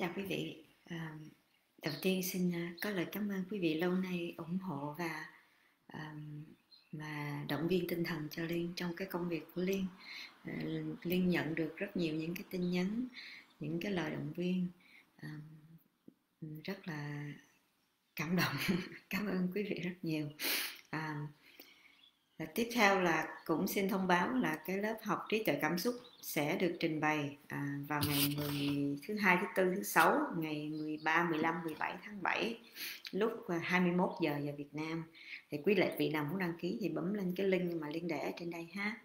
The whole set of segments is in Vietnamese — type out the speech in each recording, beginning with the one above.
Chào quý vị. À, đầu tiên xin à, có lời cảm ơn quý vị lâu nay ủng hộ và và mà động viên tinh thần cho Liên trong cái công việc của Liên. À, Liên nhận được rất nhiều những cái tin nhắn, những cái lời động viên à, rất là cảm động. cảm ơn quý vị rất nhiều. À, và tiếp theo là cũng xin thông báo là cái lớp học trí tuệ cảm xúc sẽ được trình bày à, vào ngày 10, thứ hai, thứ tư, thứ sáu, ngày 13, 15, 17 tháng 7 lúc à, 21 giờ giờ Việt Nam. Thì quý lệ vị nào muốn đăng ký thì bấm lên cái link mà Liên để ở trên đây ha.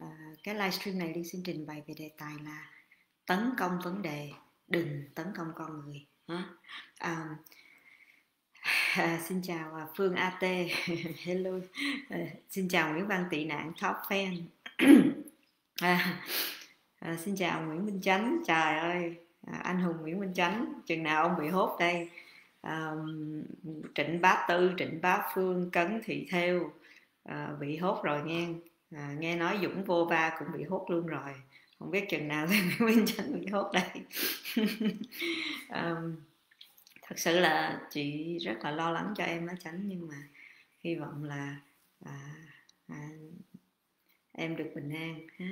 À, cái livestream này Liên xin trình bày về đề tài là tấn công vấn đề, đừng tấn công con người. Ha. À, À, xin chào à, Phương AT, hello, à, xin chào Nguyễn Văn Tị Nạn Top Fan, à, à, xin chào Nguyễn Minh Chánh, trời ơi, à, anh hùng Nguyễn Minh Chánh, chừng nào ông bị hốt đây, à, Trịnh Bá Tư, Trịnh Bá Phương, Cấn Thị Theo, à, bị hốt rồi nghe, à, nghe nói Dũng Vô Va cũng bị hốt luôn rồi, không biết chừng nào thì Nguyễn Minh Chánh bị hốt đây. à, thật sự là chị rất là lo lắng cho em á tránh nhưng mà hy vọng là à, à, em được bình an ha.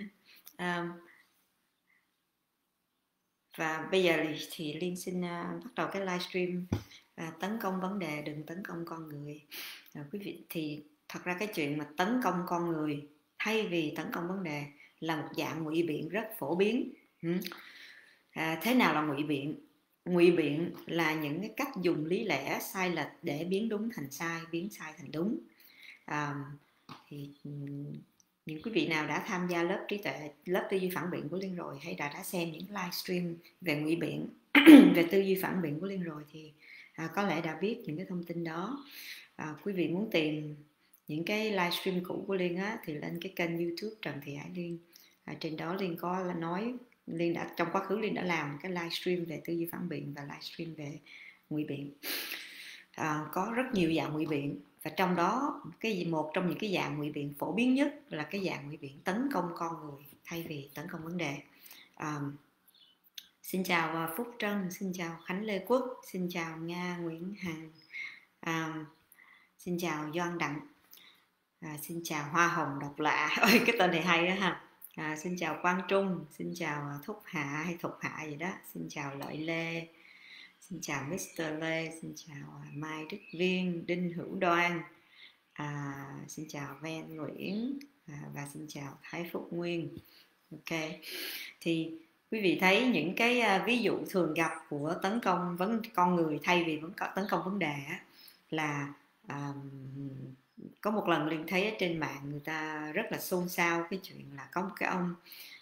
À, và bây giờ thì liên xin uh, bắt đầu cái livestream uh, à, tấn công vấn đề đừng tấn công con người. Uh, quý vị thì thật ra cái chuyện mà tấn công con người thay vì tấn công vấn đề là một dạng ngụy biện rất phổ biến à, thế nào là ngụy biện? Ngụy biện là những cái cách dùng lý lẽ sai lệch để biến đúng thành sai biến sai thành đúng. À, thì những quý vị nào đã tham gia lớp trí tuệ lớp tư duy phản biện của liên rồi hay đã đã xem những livestream về ngụy biện về tư duy phản biện của liên rồi thì à, có lẽ đã biết những cái thông tin đó. À, quý vị muốn tìm những cái livestream cũ của liên á thì lên cái kênh youtube trần thị hải liên. À, trên đó liên có là nói liên đã trong quá khứ liên đã làm cái livestream về tư duy phản biện và livestream về ngụy biện. À, có rất nhiều dạng ngụy biện và trong đó cái gì một trong những cái dạng ngụy biện phổ biến nhất là cái dạng ngụy biện tấn công con người thay vì tấn công vấn đề. À, xin chào à, phúc trân xin chào khánh lê quốc xin chào nga nguyễn hằng. À, xin chào doan đặng. À, xin chào hoa hồng độc lạ. Ôi cái tên này hay đó ha à, xin chào quang trung xin chào à, thúc hạ hay thục hạ gì đó. Xin chào lợi lê xin chào mr lê xin chào à, mai đức viên đinh hữu đoan. À, xin chào ven nguyễn à, và xin chào thái phúc nguyên. Ok. Thì quý vị thấy những cái à, ví dụ thường gặp của tấn công vấn con người thay vì vấn tấn công vấn đề là um, có một lần liên thấy ở trên mạng người ta rất là xôn xao cái chuyện là có một cái ông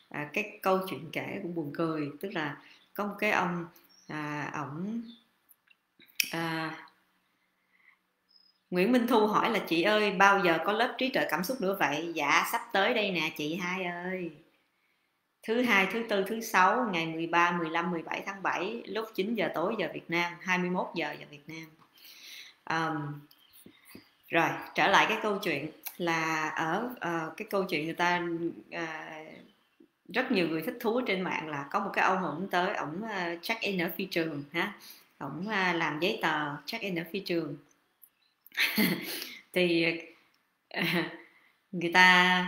à, cái câu chuyện kể cũng buồn cười tức là có một cái ông à, ổng à, Nguyễn Minh Thu hỏi là chị ơi bao giờ có lớp trí tuệ cảm xúc nữa vậy? Dạ sắp tới đây nè chị hai ơi. Thứ hai thứ tư thứ sáu ngày 13 15 17 tháng 7 lúc 9 giờ tối giờ Việt Nam 21 giờ giờ Việt Nam. Um, rồi trở lại cái câu chuyện là ở uh, cái câu chuyện người ta uh, rất nhiều người thích thú trên mạng là có một cái ông ổng tới ổng uh, check in ở phi trường ha. Ổng uh, làm giấy tờ check in ở phi trường. Thì uh, người ta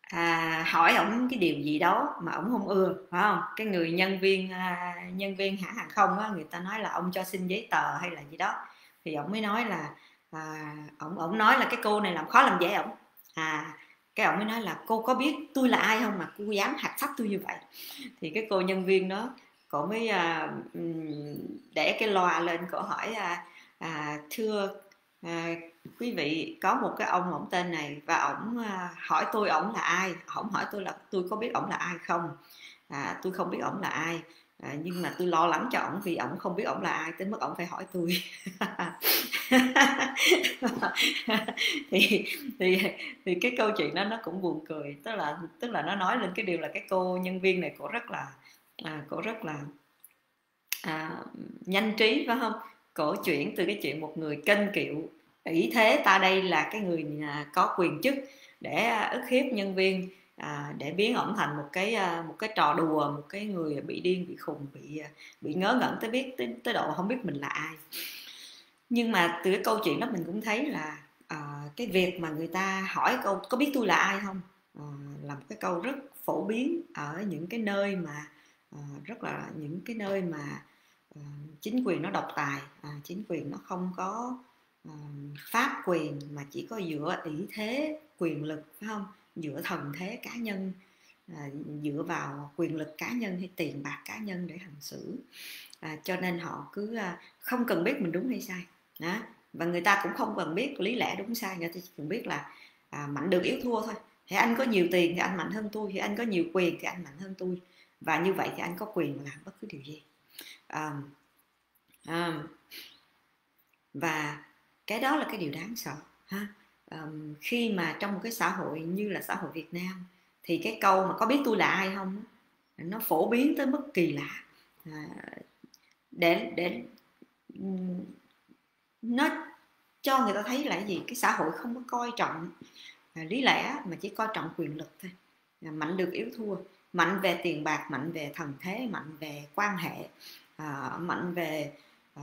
à, hỏi ổng cái điều gì đó mà ổng không ưa phải không? Cái người nhân viên à, nhân viên hãng hàng không á người ta nói là ông cho xin giấy tờ hay là gì đó. Thì ổng mới nói là à, ổng ổng nói là cái cô này làm khó làm dễ ổng. À cái ổng mới nói là cô có biết tôi là ai không mà cô dám hạch sách tôi như vậy? Thì cái cô nhân viên đó cổ mới à, để cái loa lên cổ hỏi à, à, thưa à, quý vị có một cái ông ổng tên này và ổng à, hỏi tôi ổng là ai? Ổng hỏi tôi là tôi có biết ổng là ai không? À, tôi không biết ổng là ai à, nhưng mà tôi lo lắng cho ổng vì ổng không biết ổng là ai tới mức ổng phải hỏi tôi. Thì thì thì cái câu chuyện đó nó cũng buồn cười tức là tức là nó nói lên cái điều là cái cô nhân viên này cổ rất là à, cổ rất là à, nhanh trí phải không? Cổ chuyển từ cái chuyện một người kênh kiệu ý thế ta đây là cái người à, có quyền chức để ức hiếp nhân viên à, để biến ổng thành một cái à, một cái trò đùa một cái người bị điên bị khùng bị à, bị ngớ ngẩn tới biết tới, tới độ không biết mình là ai. Nhưng mà từ cái câu chuyện đó mình cũng thấy là à, cái việc mà người ta hỏi câu có biết tôi là ai không? À, là một cái câu rất phổ biến ở những cái nơi mà à, rất là những cái nơi mà à, chính quyền nó độc tài à, chính quyền nó không có à, pháp quyền mà chỉ có dựa ý thế quyền lực phải không? Dựa thần thế cá nhân à, dựa vào quyền lực cá nhân hay tiền bạc cá nhân để hành xử. À, cho nên họ cứ à, không cần biết mình đúng hay sai. Đó. và người ta cũng không cần biết lý lẽ đúng sai người ta chỉ cần biết là à, mạnh được yếu thua thôi. Thì anh có nhiều tiền thì anh mạnh hơn tôi thì anh có nhiều quyền thì anh mạnh hơn tôi. Và như vậy thì anh có quyền làm bất cứ điều gì. À, à, và cái đó là cái điều đáng sợ ha um, khi mà trong một cái xã hội như là xã hội Việt Nam thì cái câu mà có biết tôi là ai không? nó phổ biến tới mức kỳ lạ. À, để để nó cho người ta thấy là gì? Cái xã hội không có coi trọng à, lý lẽ mà chỉ coi trọng quyền lực thôi. À, mạnh được yếu thua. Mạnh về tiền bạc mạnh về thần thế mạnh về quan hệ à, mạnh về à,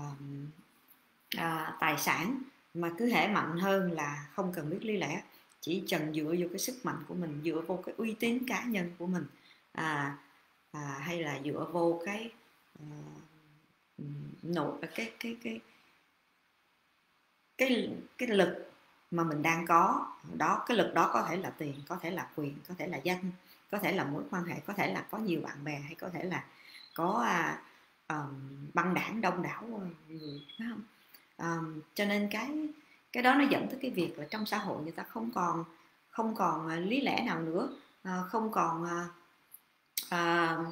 à, tài sản mà cứ hễ mạnh hơn là không cần biết lý lẽ chỉ cần dựa vô cái sức mạnh của mình dựa vô cái uy tín cá nhân của mình. À, à hay là dựa vô cái ờ, uh, nội cái cái cái cái cái lực mà mình đang có. Đó cái lực đó có thể là tiền có thể là quyền có thể là danh có thể là mối quan hệ có thể là có nhiều bạn bè hay có thể là có uh, um, băng đảng đông đảo ờ, người phải không? Um, cho nên cái cái đó nó dẫn tới cái việc là trong xã hội người ta không còn không còn à, lý lẽ nào nữa. Uh, không còn uh,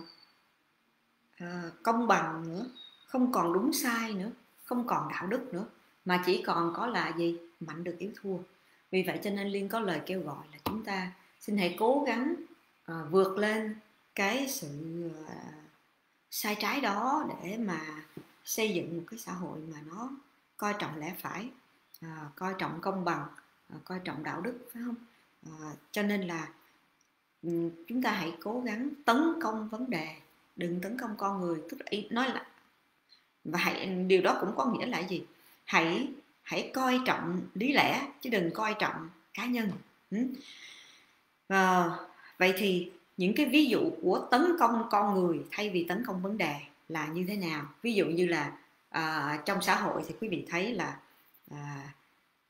uh, công bằng nữa không còn đúng sai nữa không còn đạo đức nữa mà chỉ còn có là gì? Mạnh được yếu thua. Vì vậy cho nên liên có lời kêu gọi là chúng ta xin hãy cố gắng uh, vượt lên cái sự uh, sai trái đó để mà xây dựng một cái xã hội mà nó coi trọng lẽ phải à, coi trọng công bằng à, coi trọng đạo đức phải không? À, cho nên là ừ, chúng ta hãy cố gắng tấn công vấn đề đừng tấn công con người. Tức là nói là và hãy điều đó cũng có nghĩa là gì? Hãy hãy coi trọng lý lẽ chứ đừng coi trọng cá nhân. À, vậy thì những cái ví dụ của tấn công con người thay vì tấn công vấn đề là như thế nào? Ví dụ như là à, trong xã hội thì quý vị thấy là à,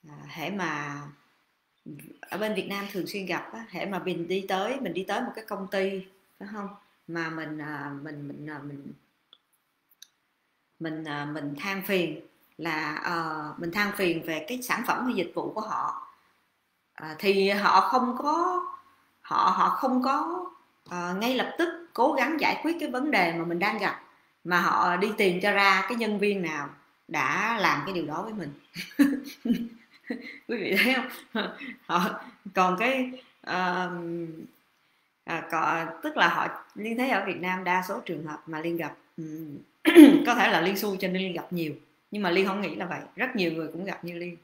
à, hễ mà ở bên Việt Nam thường xuyên gặp á, hễ mà mình đi tới mình đi tới một cái công ty phải không? Mà mình à, mình mình à, mình mình à, mình than phiền là à, mình than phiền về cái sản phẩm hay dịch vụ của họ. À, thì họ không có họ họ không có à, ngay lập tức cố gắng giải quyết cái vấn đề mà mình đang gặp mà họ đi tìm cho ra cái nhân viên nào đã làm cái điều đó với mình. Quý vị thấy không? Họ còn cái uh, à, có, tức là họ liên thấy ở Việt Nam đa số trường hợp mà liên gặp um, có thể là liên xu cho nên liên gặp nhiều nhưng mà liên không nghĩ là vậy. Rất nhiều người cũng gặp như liên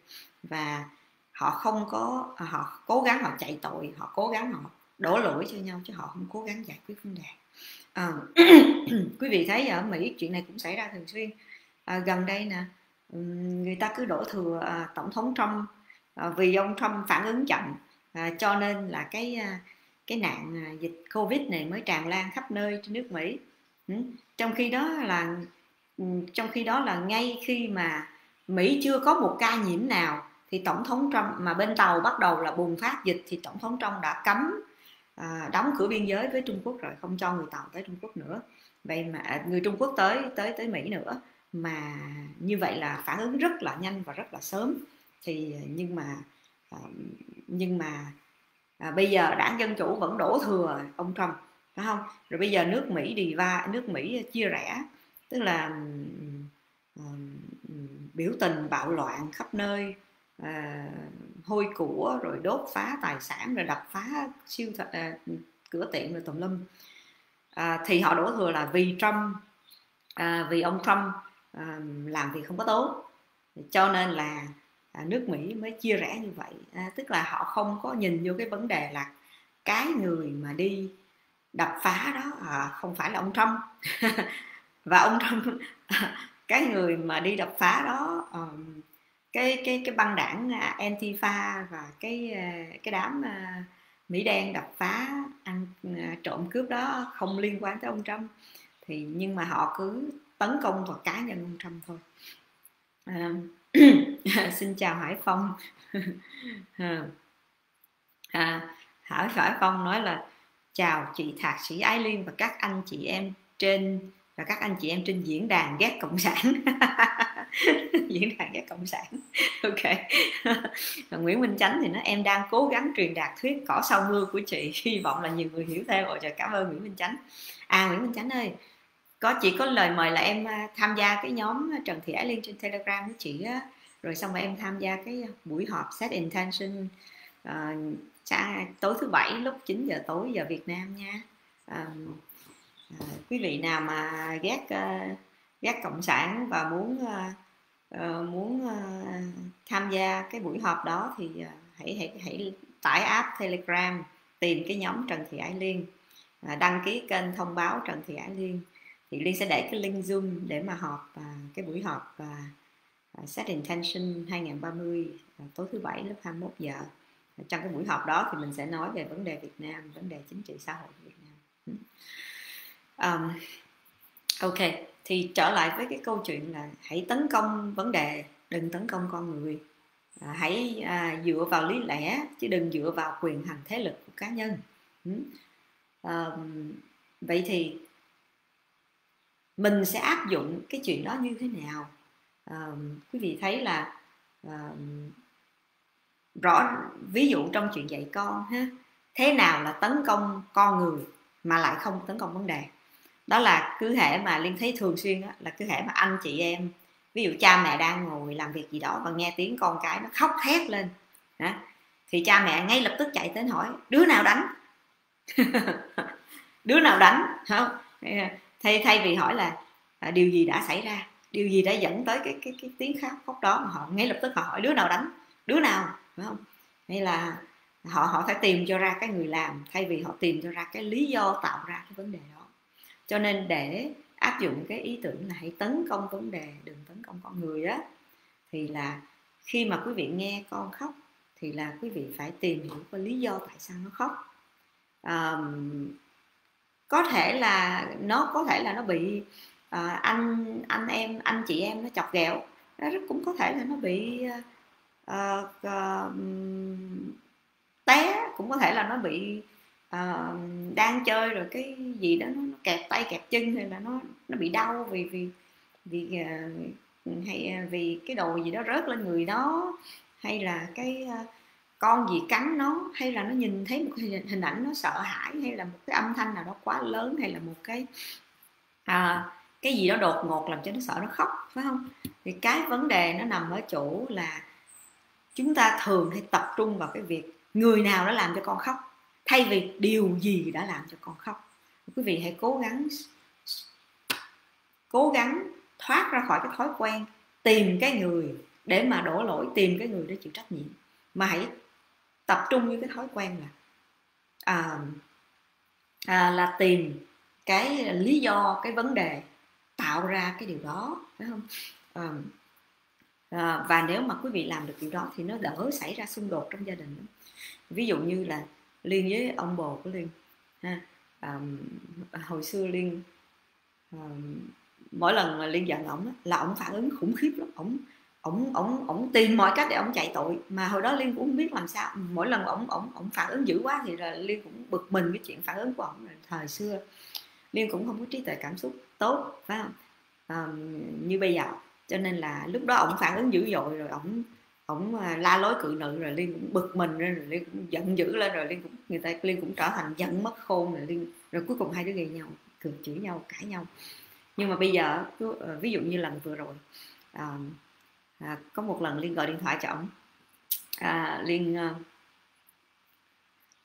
và họ không có họ cố gắng họ chạy tội họ cố gắng họ đổ lỗi cho nhau chứ họ không cố gắng giải quyết vấn đề à, quý vị thấy ở mỹ chuyện này cũng xảy ra thường xuyên à, gần đây nè người ta cứ đổ thừa à, tổng thống trump à, vì ông trump phản ứng chậm à, cho nên là cái à, cái nạn à, dịch covid này mới tràn lan khắp nơi trên nước mỹ ừ. trong khi đó là trong khi đó là ngay khi mà mỹ chưa có một ca nhiễm nào thì tổng thống trump mà bên tàu bắt đầu là bùng phát dịch thì tổng thống trump đã cấm à, đóng cửa biên giới với Trung Quốc rồi không cho người tàu tới Trung Quốc nữa. Vậy mà à, người Trung Quốc tới tới tới Mỹ nữa. Mà như vậy là phản ứng rất là nhanh và rất là sớm. Thì à, nhưng mà à, nhưng mà à, bây giờ đảng dân chủ vẫn đổ thừa ông Trump phải không? Rồi bây giờ nước Mỹ đi va nước Mỹ chia rẽ. Tức là à, biểu tình bạo loạn khắp nơi. À, hôi của rồi đốt phá tài sản rồi đập phá siêu th- à, cửa tiệm rồi tùm lum. À, thì họ đổ thừa là vì Trump à, vì ông Trump à, làm việc không có tốt. Cho nên là à, nước Mỹ mới chia rẽ như vậy. À, tức là họ không có nhìn vô cái vấn đề là cái người mà đi đập phá đó à, không phải là ông Trump. Và ông Trump cái người mà đi đập phá đó um, cái cái cái băng đảng à, Antifa và cái à, cái đám à, Mỹ đen đập phá ăn trộm cướp đó không liên quan tới ông Trump. Thì nhưng mà họ cứ tấn công vào cá nhân ông Trump thôi. À, xin chào Hải Phong. À, Hải Hải Phong nói là chào chị thạc sĩ Ái Liên và các anh chị em trên và các anh chị em trên diễn đàn ghét cộng sản. Diễn đàn ghét cộng sản. Ok. Và Nguyễn Minh Chánh thì nó em đang cố gắng truyền đạt thuyết cỏ sau mưa của chị. Hy vọng là nhiều người hiểu theo. Rồi trời cảm ơn Nguyễn Minh Chánh. À Nguyễn Minh Chánh ơi có chị có lời mời là em à, tham gia cái nhóm Trần Thị Ái Liên trên Telegram của chị á. Rồi xong rồi em tham gia cái buổi họp set intention uh, ờ, tối thứ bảy lúc 9 giờ tối giờ Việt Nam nha. Uh, à, quý vị nào mà ghét uh, ghét cộng sản và muốn uh, muốn uh, tham gia cái buổi họp đó thì uh, hãy hãy hãy tải app Telegram tìm cái nhóm Trần Thị Ái Liên uh, đăng ký kênh thông báo Trần Thị Ái Liên. Thì Liên sẽ để cái link Zoom để mà họp uh, cái buổi họp uh, Set Intention 2030 uh, tối thứ bảy lúc 21 giờ. Trong cái buổi họp đó thì mình sẽ nói về vấn đề Việt Nam vấn đề chính trị xã hội Việt Nam um, ok thì trở lại với cái câu chuyện là hãy tấn công vấn đề đừng tấn công con người. À, hãy à, dựa vào lý lẽ chứ đừng dựa vào quyền hành thế lực của cá nhân. À, vậy thì mình sẽ áp dụng cái chuyện đó như thế nào? À, quý vị thấy là à, rõ ví dụ trong chuyện dạy con ha thế nào là tấn công con người mà lại không tấn công vấn đề? Đó là cứ hệ mà liên thấy thường xuyên đó, là cứ hệ mà anh chị em ví dụ cha mẹ đang ngồi làm việc gì đó và nghe tiếng con cái nó khóc hét lên đó. thì cha mẹ ngay lập tức chạy đến hỏi đứa nào đánh? Đứa nào đánh? Không thay thay vì hỏi là à, điều gì đã xảy ra? Điều gì đã dẫn tới cái cái cái tiếng khóc khóc đó? Mà họ ngay lập tức họ hỏi đứa nào đánh? Đứa nào? Phải không? Hay là họ họ phải tìm cho ra cái người làm thay vì họ tìm cho ra cái lý do tạo ra cái vấn đề đó cho nên để áp dụng cái ý tưởng là hãy tấn công vấn đề đừng tấn công con người á thì là khi mà quý vị nghe con khóc thì là quý vị phải tìm hiểu cái lý do tại sao nó khóc. Um, có thể là nó có thể là nó bị uh, anh anh em anh chị em nó chọc ghẹo nó cũng có thể là nó bị uh, uh, té cũng có thể là nó bị uh, đang chơi rồi cái gì đó nó, kẹp tay kẹp chân hay là nó nó bị đau vì vì vì uh, hay à, vì cái đồ gì đó rớt lên người nó hay là cái uh, con gì cắn nó hay là nó nhìn thấy một hình, hình ảnh nó sợ hãi hay là một cái âm thanh nào đó quá lớn hay là một cái à, cái gì đó đột ngột làm cho nó sợ nó khóc phải không? Thì cái vấn đề nó nằm ở chỗ là chúng ta thường hay tập trung vào cái việc người nào đã làm cho con khóc thay vì điều gì đã làm cho con khóc quý vị hãy cố gắng cố gắng thoát ra khỏi cái thói quen tìm cái người để mà đổ lỗi tìm cái người để chịu trách nhiệm. Mà hãy tập trung với cái thói quen là à, à, là tìm cái lý do cái vấn đề tạo ra cái điều đó phải không? À, à, và nếu mà quý vị làm được điều đó thì nó đỡ xảy ra xung đột trong gia đình ví dụ như là liên với ông bồ của liên ha um, hồi xưa liên um, mỗi lần mà liên giận ổng là ổng phản ứng khủng khiếp lắm. Ổng ổng ổng ổng tìm mọi cách để ổng chạy tội. Mà hồi đó liên cũng không biết làm sao. Mỗi lần ổng ổng ổng phản ứng dữ quá thì là liên cũng bực mình cái chuyện phản ứng của ổng. Thời xưa liên cũng không có trí tuệ cảm xúc tốt phải không? Um, như bây giờ. Cho nên là lúc đó ổng phản ứng dữ dội rồi ổng ổng à, la lối cự nữ rồi liên cũng bực mình lên rồi liên cũng giận dữ lên rồi liên cũng người ta liên cũng trở thành giận mất khôn rồi liên rồi cuối cùng hai đứa gây nhau thường chửi nhau cãi nhau. Nhưng mà bây giờ ờ, ví dụ như lần vừa rồi à, à, có một lần liên gọi điện thoại cho ổng. À, liên à,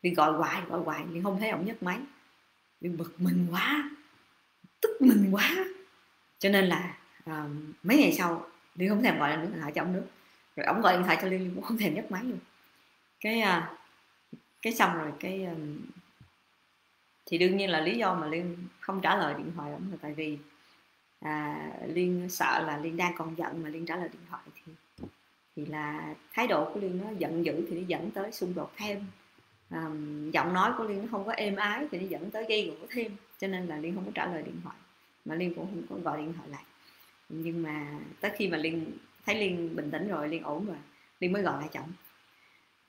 liên gọi hoài gọi hoài liên không thấy ổng nhấc máy. Liên bực mình quá tức mình quá. Cho nên là à, mấy ngày sau liên không thèm gọi điện thoại cho ổng nữa rồi ổng gọi điện thoại cho liên cũng không thèm nhấc máy luôn. Cái à, cái xong rồi cái um, thì đương nhiên là lý do mà liên không trả lời điện thoại ổng là tại vì à, liên sợ là liên đang còn giận mà liên trả lời điện thoại thì thì là thái độ của liên nó giận dữ thì nó dẫn tới xung đột thêm. À, giọng nói của liên nó không có êm ái thì nó dẫn tới gây gỗ thêm cho nên là liên không có trả lời điện thoại. Mà liên cũng không có gọi điện thoại lại. Nhưng mà tới khi mà liên thấy liên bình tĩnh rồi liên ổn rồi. Liên mới gọi lại chồng.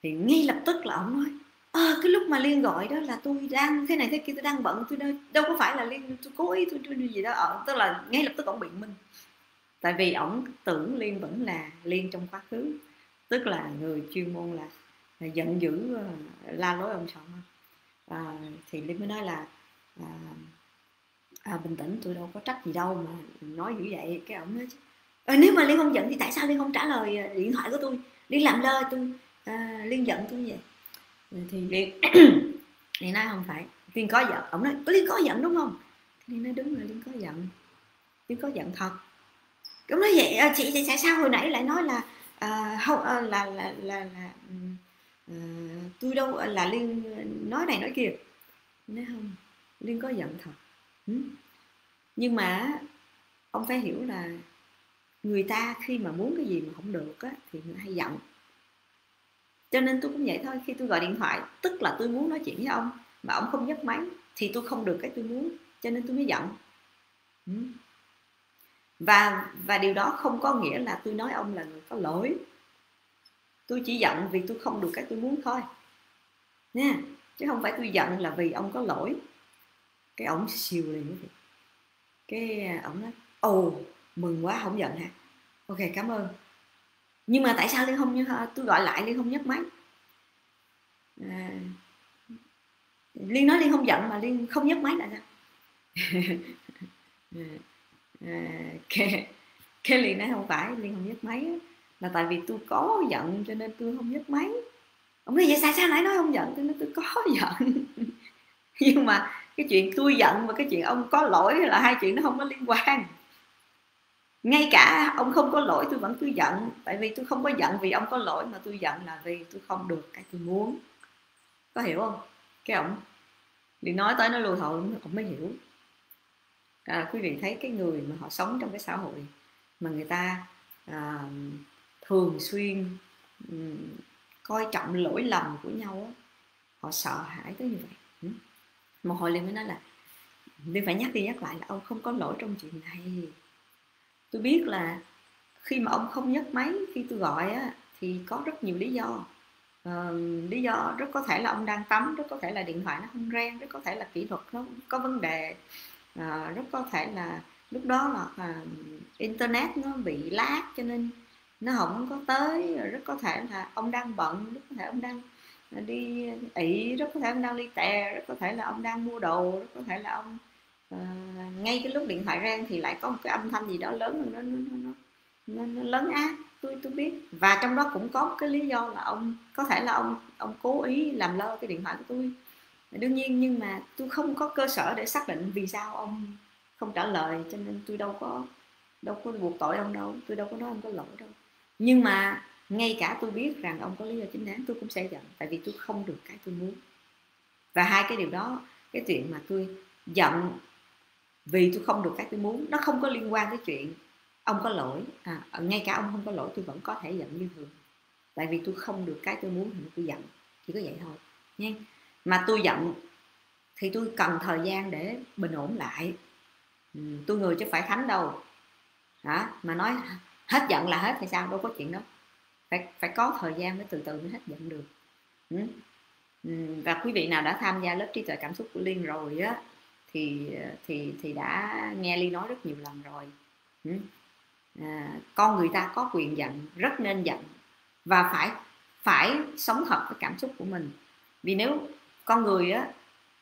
Thì ngay lập tức là ông nói à, cái lúc mà liên gọi đó là tôi đang thế này thế kia tôi đang bận tôi đâu, đâu có phải là liên tôi cố ý tôi, tôi, tôi gì đó. Ở tức là ngay lập tức ông biện minh. Tại vì ổng tưởng liên vẫn là liên trong quá khứ. Tức là người chuyên môn là, là giận dữ ờ, la lối ông chồng. À, thì liên mới nói là à, à, bình tĩnh tôi đâu có trách gì đâu mà nói dữ vậy. Cái ổng nói à, nếu mà liên không giận thì tại sao liên không trả lời điện thoại của tôi? Liên làm lơ tôi à, liên giận tôi vậy. Thì liên liên nói không phải. Liên có giận ổng nói liên có giận đúng không? Liên nói đúng rồi liên có giận. Liên có giận thật. Cũng nói vậy à, chị tại sao hồi nãy lại nói là à, không à, là là là, là à, tôi đâu là liên nói này nói kia. Nói không liên có giận thật. Ừ. nhưng mà ông phải hiểu là người ta khi mà muốn cái gì mà không được á, thì người hay giận. Cho nên tôi cũng vậy thôi khi tôi gọi điện thoại tức là tôi muốn nói chuyện với ông mà ông không nhấc máy thì tôi không được cái tôi muốn cho nên tôi mới giận. Và và điều đó không có nghĩa là tôi nói ông là người có lỗi. Tôi chỉ giận vì tôi không được cái tôi muốn thôi. Nha chứ không phải tôi giận là vì ông có lỗi. Cái ổng siêu lên cái à, ổng nói ồ mừng quá không giận hả? Ok cảm ơn. Nhưng mà tại sao liên không tôi gọi lại liên không nhấc máy à, liên nói liên không giận mà liên không nhấc máy là sao à, à cái, cái liên nói không phải liên không nhấc máy là tại vì tôi có giận cho nên tôi không nhấc máy ông nói vậy sao? Sao nãy nói không giận tôi nói tôi có giận? Nhưng mà cái chuyện tôi giận và cái chuyện ông có lỗi là hai chuyện nó không có liên quan ngay cả ông không có lỗi tôi vẫn cứ giận. Tại vì tôi không có giận vì ông có lỗi mà tôi giận là vì tôi không được cái tôi muốn. Có hiểu không? Cái ông đi nói tới nó lùi thôi ông mới hiểu. À, quý vị thấy cái người mà họ sống trong cái xã hội mà người ta à, thường xuyên um, coi trọng lỗi lầm của nhau họ sợ hãi tới như vậy. Một hồi liền mới nói là nên phải nhắc đi nhắc lại là ông không có lỗi trong chuyện này tôi biết là khi mà ông không nhấc máy khi tôi gọi á thì có rất nhiều lý do. Ờ, lý do rất có thể là ông đang tắm rất có thể là điện thoại nó không reng rất có thể là kỹ thuật nó có vấn đề. À, rất có thể là lúc đó là à, internet nó bị lag cho nên nó không có tới. Rất có thể là ông đang bận rất có thể ông đang đi ị rất có thể ông đang đi tè rất có thể là ông đang mua đồ rất có thể là ông à, ngay cái lúc điện thoại rang thì lại có một cái âm thanh gì đó lớn nó nó, nó, nó, nó lớn á, tôi tôi biết. Và trong đó cũng có một cái lý do là ông có thể là ông ông cố ý làm lơ cái điện thoại của tôi. Đương nhiên nhưng mà tôi không có cơ sở để xác định vì sao ông không trả lời cho nên tôi đâu có đâu có buộc tội ông đâu tôi đâu có nói ông có lỗi đâu. Nhưng mà ngay cả tôi biết rằng ông có lý do chính đáng tôi cũng sẽ giận tại vì tôi không được cái tôi muốn. Và hai cái điều đó cái chuyện mà tôi giận vì tôi không được cái tôi muốn. Nó không có liên quan tới chuyện ông có lỗi. À, ờ, ngay cả ông không có lỗi tôi vẫn có thể giận như thường. Tại vì tôi không được cái tôi muốn thì tôi giận. Chỉ có vậy thôi. Nha. Mà tôi giận thì tôi cần thời gian để bình ổn lại. Ừ, tôi người chứ phải thánh đâu. Hả? Mà nói hết giận là hết thì sao? Đâu có chuyện đó. Phải phải có thời gian mới từ từ mới hết giận được. Ừ, ừ và quý vị nào đã tham gia lớp trí tuệ cảm xúc của liên rồi á thì thì thì đã nghe ly nói rất nhiều lần rồi. Ừ. À, con người ta có quyền giận rất nên giận và phải phải sống hợp với cảm xúc của mình. Vì nếu con người á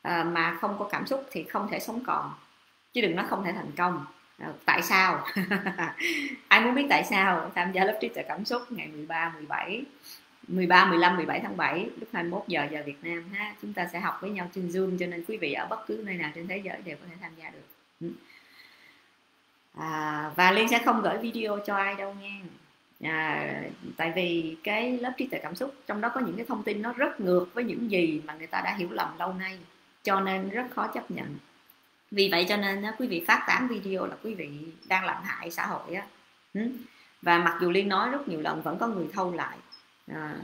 à, mà không có cảm xúc thì không thể sống còn chứ đừng nói không thể thành công. À, tại sao? Ai muốn biết tại sao? Tham gia lớp trí tuệ cảm xúc ngày 13 17 13 15 17 tháng 7 lúc 21 giờ giờ Việt Nam ha. Chúng ta sẽ học với nhau trên Zoom cho nên quý vị ở bất cứ nơi nào trên thế giới đều có thể tham gia được. Ừ. À, và Liên sẽ không gửi video cho ai đâu nha. À, tại vì cái lớp trí tuệ cảm xúc trong đó có những cái thông tin nó rất ngược với những gì mà người ta đã hiểu lầm lâu nay cho nên rất khó chấp nhận. Vì vậy cho nên quý vị phát tán video là quý vị đang làm hại xã hội á. Ừ. Và mặc dù liên nói rất nhiều lần vẫn có người thâu lại à,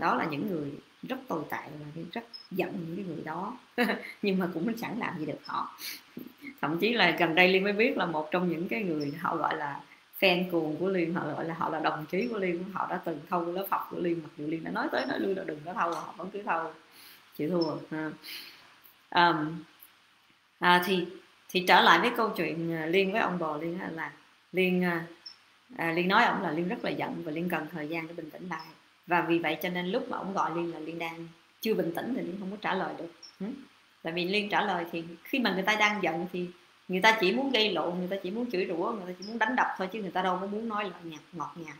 đó là những người rất tồi tệ và rất giận những cái người đó. Nhưng mà cũng chẳng làm gì được họ. Thậm chí là gần đây liên mới biết là một trong những cái người họ gọi là fan cuồng của liên họ gọi là họ là đồng chí của liên họ đã từng thâu lớp học của liên mặc dù liên đã nói tới nói lui là đừng có thâu họ vẫn cứ thâu. Chịu thua ha. À, thì thì trở lại với câu chuyện à, liên với ông bò liên là liên à, à, liên nói ông là liên rất là giận và liên cần thời gian để bình tĩnh lại. Và vì vậy cho nên lúc mà ông gọi liên là liên đang chưa bình tĩnh thì liên không có trả lời được. Ừ? tại vì liên trả lời thì khi mà người ta đang giận thì người ta chỉ muốn gây lộn người ta chỉ muốn chửi rủa người ta chỉ muốn đánh đập thôi chứ người ta đâu có muốn nói lời nhạt ngọt ngào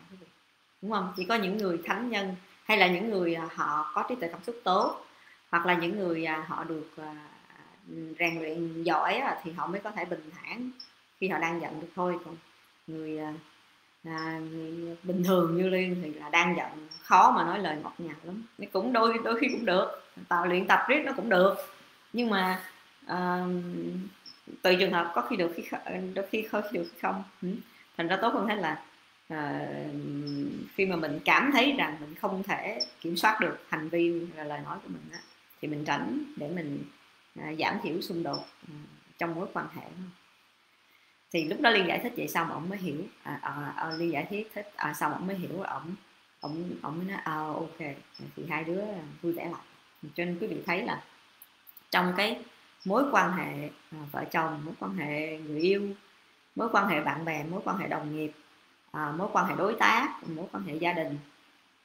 đúng không? Chỉ có những người thánh nhân hay là những người à, họ có trí tuệ cảm xúc tốt hoặc là những người à, họ được à, rèn luyện giỏi thì họ mới có thể bình thản khi họ đang giận được thôi. Còn người là bình thường như liên thì là đang giận khó mà nói lời ngọt ngào lắm. Nó cũng đôi đôi khi cũng được. Tạo luyện tập riết nó cũng được. Nhưng mà uh, tùy trường hợp có khi được khi đôi khi không được khi không. Ừ. Thành ra tốt hơn thế là uh, khi mà mình cảm thấy rằng mình không thể kiểm soát được hành vi và lời nói của mình á, thì mình tránh để mình uh, giảm thiểu xung đột uh, trong mối quan hệ thì lúc đó liên giải thích vậy xong ổng mới hiểu. À, à, à, liên giải thích thích à, xong ổng mới hiểu ổng ổng ổng mới nói à, ok thì hai đứa vui vẻ lại. Cho nên quý vị thấy là trong cái mối quan hệ à, vợ chồng mối quan hệ người yêu mối quan hệ bạn bè mối quan hệ đồng nghiệp à, mối quan hệ đối tác mối quan hệ gia đình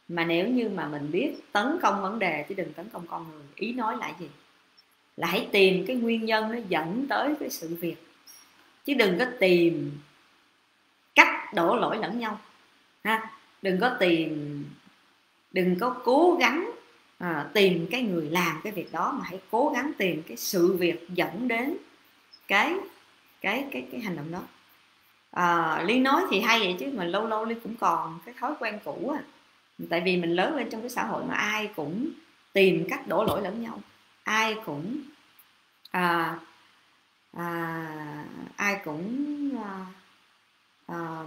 mà nếu như mà mình biết tấn công vấn đề chứ đừng tấn công con người ý nói lại gì? Là hãy tìm cái nguyên nhân nó dẫn tới cái sự việc chứ đừng có tìm cách đổ lỗi lẫn nhau ha? Đừng có tìm đừng có cố gắng à, tìm cái người làm cái việc đó mà hãy cố gắng tìm cái sự việc dẫn đến cái cái cái cái hành động đó. À, liên nói thì hay vậy chứ mà lâu lâu liên cũng còn cái thói quen cũ à tại vì mình lớn lên trong cái xã hội mà ai cũng tìm cách đổ lỗi lẫn nhau. Ai cũng à, à, ai cũng à, à,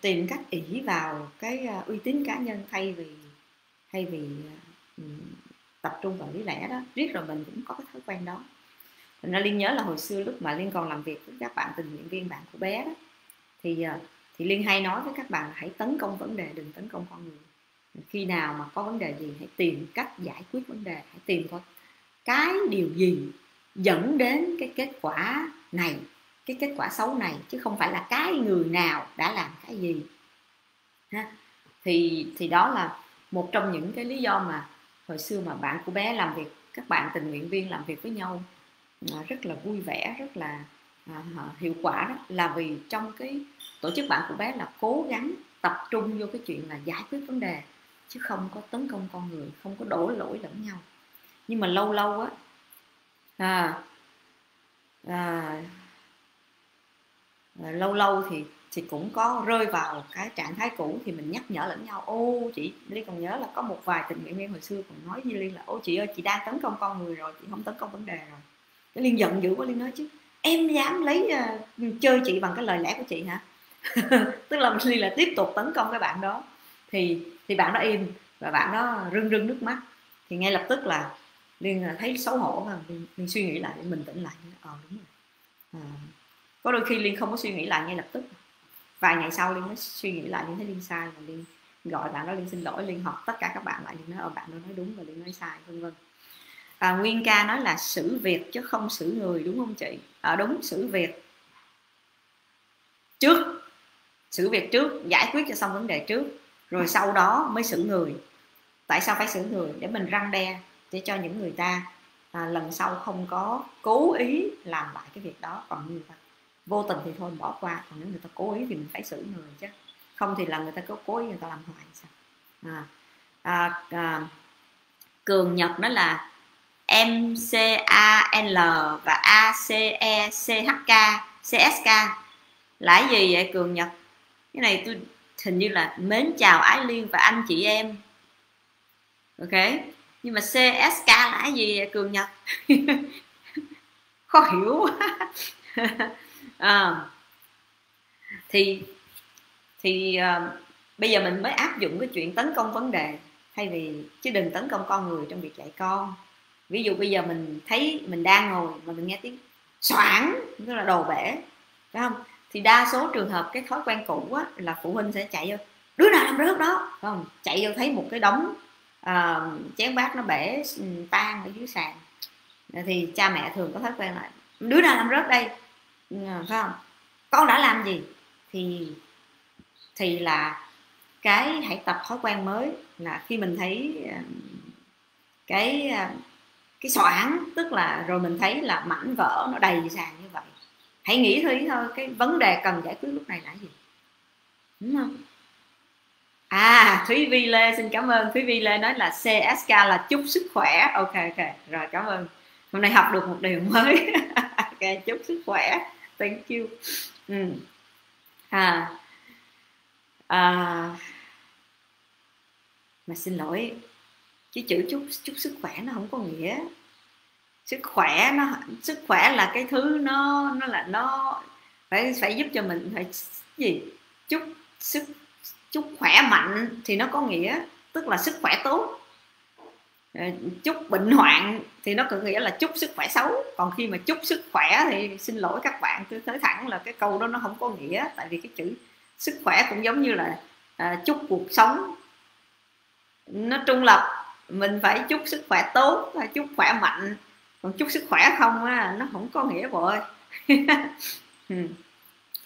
tìm cách ỷ vào cái à, uy tín cá nhân thay vì thay vì à, ừ, tập trung vào lý lẽ đó. Riết rồi mình cũng có cái thói quen đó. Thành ra liên nhớ là hồi xưa lúc mà liên còn làm việc với các bạn tình nguyện viên bạn của bé đó thì à, thì liên hay nói với các bạn là hãy tấn công vấn đề đừng tấn công con người. Khi nào mà có vấn đề gì hãy tìm cách giải quyết vấn đề hãy tìm có cái điều gì dẫn đến cái kết quả này cái kết quả xấu này chứ không phải là cái người nào đã làm cái gì. Ha thì thì đó là một trong những cái lý do mà hồi xưa mà bạn của bé làm việc các bạn tình nguyện viên làm việc với nhau à, rất là vui vẻ rất là à, hiệu quả đó là vì trong cái tổ chức bạn của bé là cố gắng tập trung vô cái chuyện là giải quyết vấn đề chứ không có tấn công con người không có đổ lỗi lẫn nhau. Nhưng mà lâu lâu á à, à, à, lâu lâu thì thì cũng có rơi vào cái trạng thái cũ thì mình nhắc nhở lẫn nhau ô chị ly còn nhớ là có một vài tình nguyện viên hồi xưa còn nói với liên là ô chị ơi chị đang tấn công con người rồi chị không tấn công vấn đề rồi cái liên giận dữ quá liên nói chứ em dám lấy uh, chơi chị bằng cái lời lẽ của chị hả? Tức là liên là tiếp tục tấn công cái bạn đó. Thì thì bạn đó im và bạn đó rưng rưng nước mắt. Thì ngay lập tức là liên thấy xấu hổ mà liên, liên suy nghĩ lại để mình tỉnh lại. Ờ đúng rồi. À, có đôi khi liên không có suy nghĩ lại ngay lập tức. Vài ngày sau liên mới suy nghĩ lại liên thấy liên sai và liên gọi bạn đó liên xin lỗi liên học tất cả các bạn lại liên nói ở ờ, bạn đó nói đúng và liên nói sai vân vân. À, nguyên ca nói là xử việc chứ không xử người đúng không chị? À, đúng xử việc trước xử việc trước giải quyết cho xong vấn đề trước rồi sau đó mới xử người. Tại sao phải xử người? Để mình răng đe để cho những người ta à, lần sau không có cố ý làm lại cái việc đó. Còn như ta vô tình thì thôi bỏ qua. Còn nếu người ta cố ý thì mình phải xử người chứ. Không thì là người ta có cố ý người ta làm hoài sao? À, à, à, cường nhật nó là M C A L và A C E C H K C S K. Là gì vậy cường nhật? Cái này tôi hình như là mến chào ái liên và anh chị em. Ok? Nhưng mà CSK là cái gì cường nhật. Khó hiểu quá. À, thì thì uh, bây giờ mình mới áp dụng cái chuyện tấn công vấn đề. Thay vì chứ đừng tấn công con người trong việc dạy con. Ví dụ bây giờ mình thấy mình đang ngồi mà mình nghe tiếng xoảng tức là đồ bể. Phải không? Thì đa số trường hợp cái thói quen cũ á, là phụ huynh sẽ chạy vô đứa nào làm rớt đó? Phải không? Chạy vô thấy một cái đống uh, chén bát nó bể ừ, tan ở dưới sàn. Thì cha mẹ thường có thói quen là đứa nào làm rớt đây? Ừ, phải không? Con đã làm gì? Thì thì là cái hãy tập thói quen mới là khi mình thấy cái ờ, cái xoảng tức là rồi mình thấy là mảnh vỡ nó đầy sàn như vậy. Hãy nghĩ thử thôi cái vấn đề cần giải quyết lúc này là gì? Đúng không? À thúy vi lê xin cảm ơn. Thúy vi lê nói là csk là chúc sức khỏe. Ok ok. Rồi cảm ơn. Hôm nay học được một điều mới. Ok chúc sức khỏe. Thank you. Ừ. à, à. Mà xin lỗi chứ chữ chúc chúc sức khỏe nó không có nghĩa. Sức khỏe nó sức khỏe là cái thứ nó nó là nó phải phải giúp cho mình phải gì? Chúc sức chúc khỏe mạnh thì nó có nghĩa tức là sức khỏe tốt. Chúc bệnh hoạn thì nó có nghĩa là chúc sức khỏe xấu. Còn khi mà chúc sức khỏe thì xin lỗi các bạn tôi nói thẳng là cái câu đó nó không có nghĩa. Tại vì cái chữ sức khỏe cũng giống như là à, chúc cuộc sống. Nó trung lập mình phải chúc sức khỏe tốt chúc khỏe mạnh. Còn chúc sức khỏe không á nó không có nghĩa rồi ừ.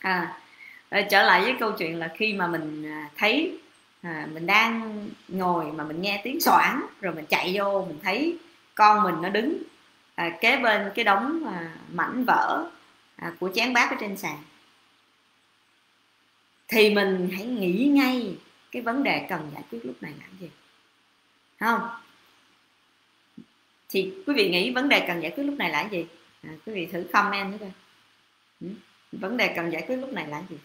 à à trở lại với câu chuyện là khi mà mình à, thấy à, mình đang ngồi mà mình nghe tiếng xoảng rồi mình chạy vô mình thấy con mình nó đứng à, kế bên cái đống à, mảnh vỡ à, của chén bát ở trên sàn. Thì mình hãy nghĩ ngay cái vấn đề cần giải quyết lúc này là gì không? Thì quý vị nghĩ vấn đề cần giải quyết lúc này là gì? À, quý vị thử comment nữa coi. Vấn đề cần giải quyết lúc này là gì?